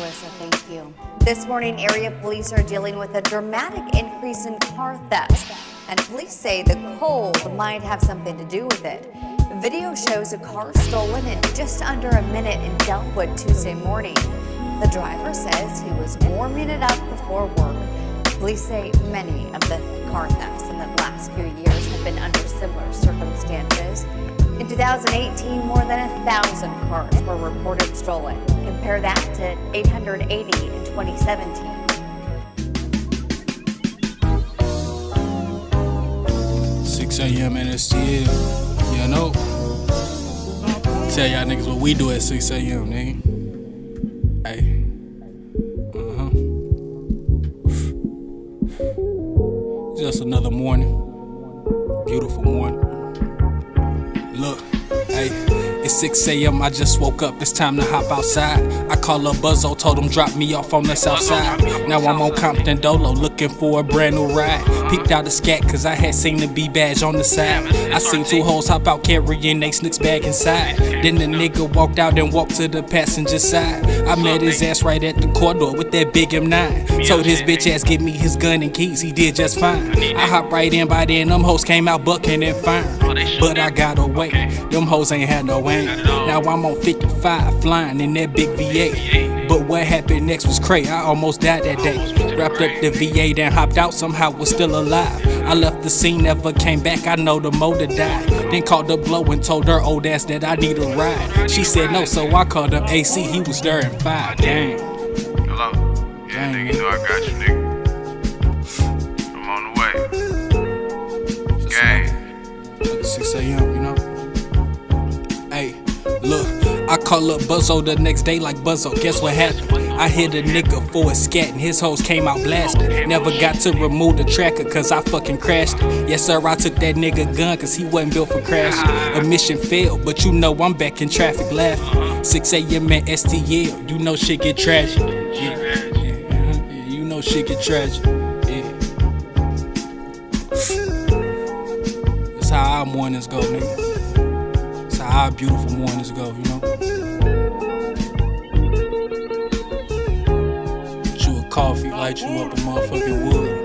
Thank you. This morning, area police are dealing with a dramatic increase in car thefts, and police say the cold might have something to do with it. Video shows a car stolen in just under a minute in Dellwood Tuesday morning. The driver says he was warming it up before work. Police say many of the car thefts in the last few years have been under similar circumstances. In 2018, more than a thousand cars were reported stolen. Compare that to 880 in 2017. 6 a.m. and it's still, you know. Tell y'all niggas what we do at 6 a.m., nigga. Hey. Uh huh. Just another morning. Beautiful morning. Look, hey. It's 6 a.m. I just woke up. It's time to hop outside. I call up Buzzo, told him drop me off on the south side. Now I'm on Compton Dolo, looking for a brand new ride. Peeked out the scat, cause I had seen the B badge on the side. I seen two hoes hop out carrying they snicks bag inside. Then the nigga walked out and walked to the passenger side. I met his ass right at the corridor with that big M9. Told his bitch ass give me his gun and keys, he did just fine. I hopped right in by then, them hoes came out bucking and fine. But I got away, them hoes ain't had no aim. Now I'm on 55, flying in that big V8. But what happened next was crazy. I almost died that day. Wrapped up the V8 and hopped out, somehow was still alive. I left the scene, never came back. I know the motor died. Then called the blow and told her old ass that I need a ride. She said no, so I called up AC. He was there in five. Dang. Hello? Yeah, nigga, you know I got you, nigga. I'm on the way. Gang. 6 a.m., you know? Hey, look, call up Buzzo the next day like Buzzo. Guess what happened? I hit a nigga for a scat and his hoes came out blasting. Never got to remove the tracker cause I fucking crashed it. Yes, sir, I took that nigga gun cause he wasn't built for crashing. A mission failed, but you know I'm back in traffic laughing. 6 a.m. at STL, you know shit get tragic. Yeah, yeah, you know shit get tragic. Yeah. That's how our mornings go, nigga. How our beautiful mornings go, you know? You a coffee, light you up a motherfucking wood.